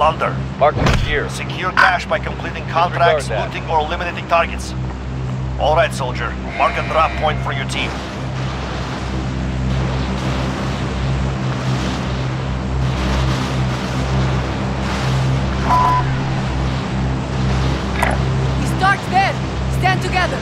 Thunder. Marking here. Secure cash by completing contracts, that. looting, or eliminating targets. All right, soldier. Mark a drop point for your team. He starts there. Stand together.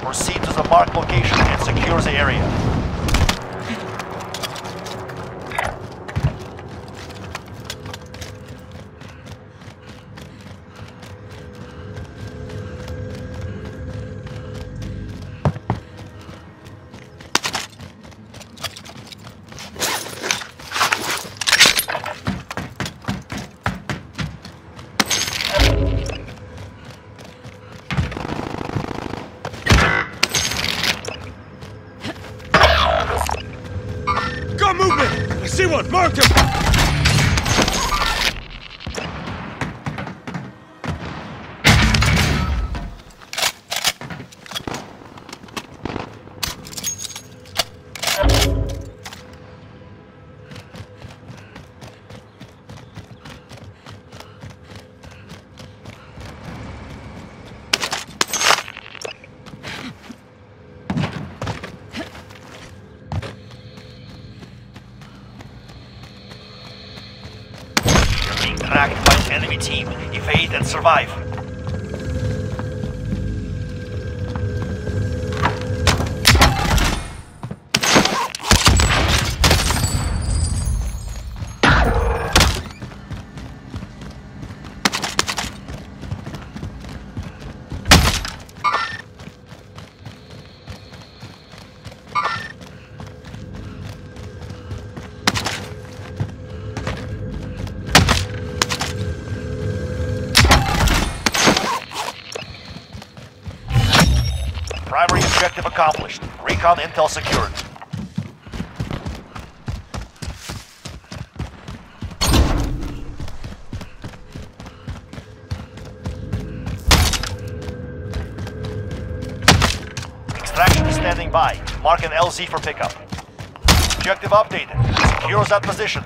Proceed to the marked location and secure the area. Enemy team. Evade and survive. Objective accomplished. Recon intel secured. Extraction is standing by. Mark an LZ for pickup. Objective updated. Secures that position.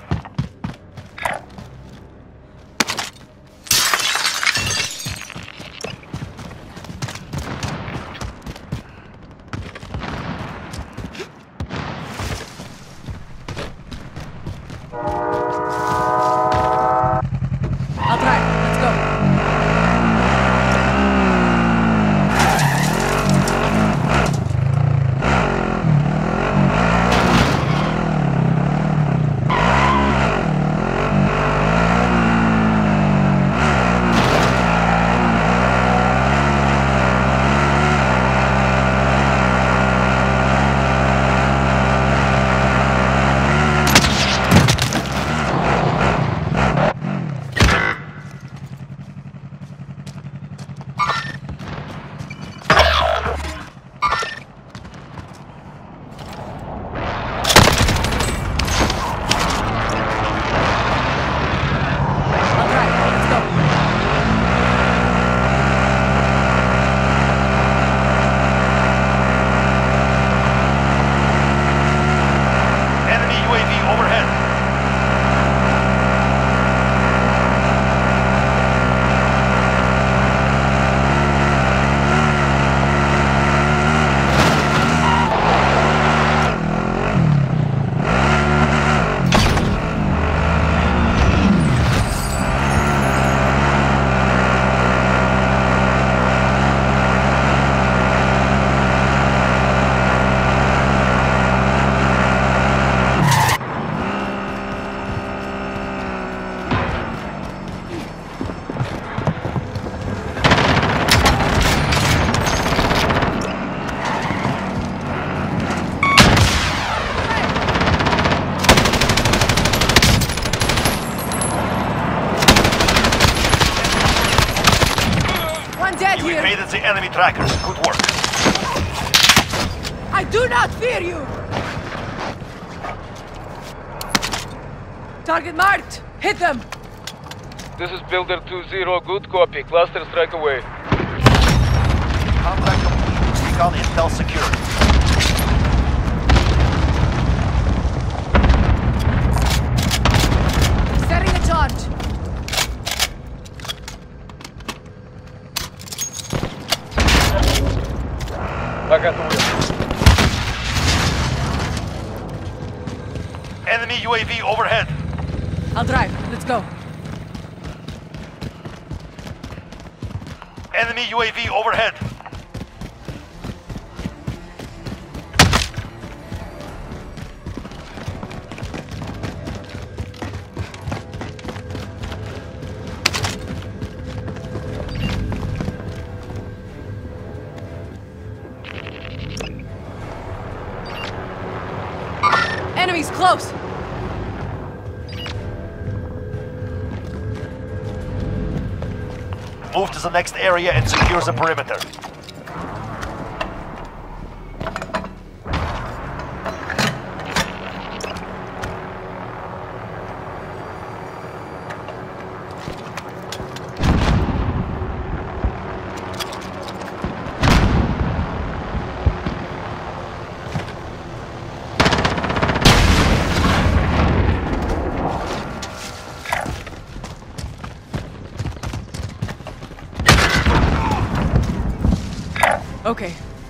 Enemy trackers. Good work. I do not fear you! Target marked! Hit them! This is Builder 2-0. Good copy. Cluster strike away. Contract complete. Recon intel secured. Back at the wheel. Enemy UAV overhead. I'll drive. Let's go. Enemy UAV overhead. Close! Move to the next area and secure the perimeter.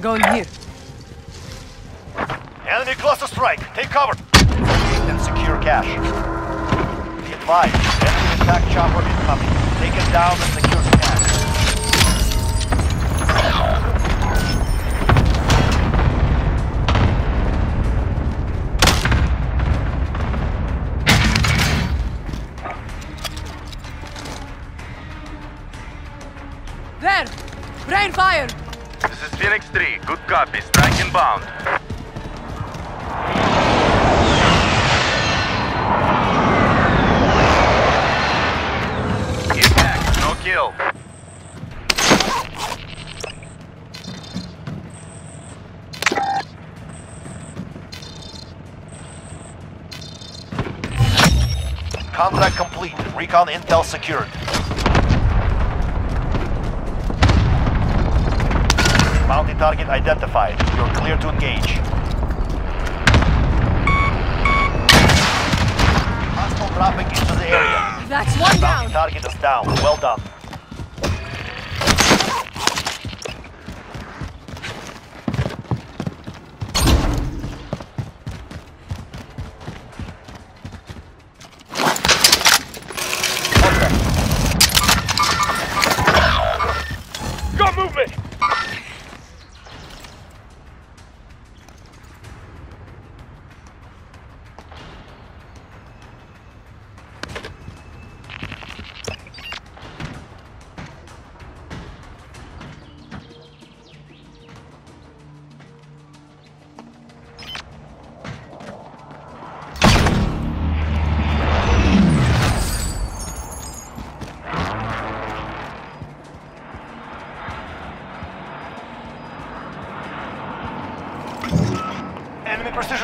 Going here. Enemy cluster strike. Take cover. And secure cache. Be advised, enemy attack chopper incoming. Take it down and secure the cache. There! Brain fire! This is Phoenix 3. Good copy. Strike inbound. Impact. No kill. Contract complete. Recon intel secured. Bounty target identified. You're clear to engage. Hostile dropping into the area. That's one Bounty down! target is down. Well done.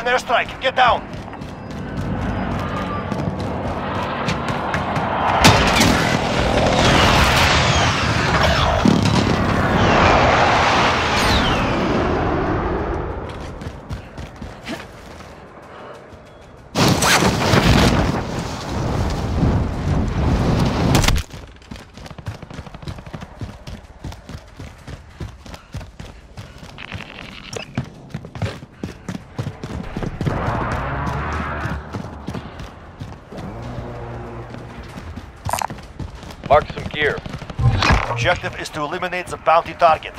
Precision airstrike. Get down. Objective is to eliminate the bounty target.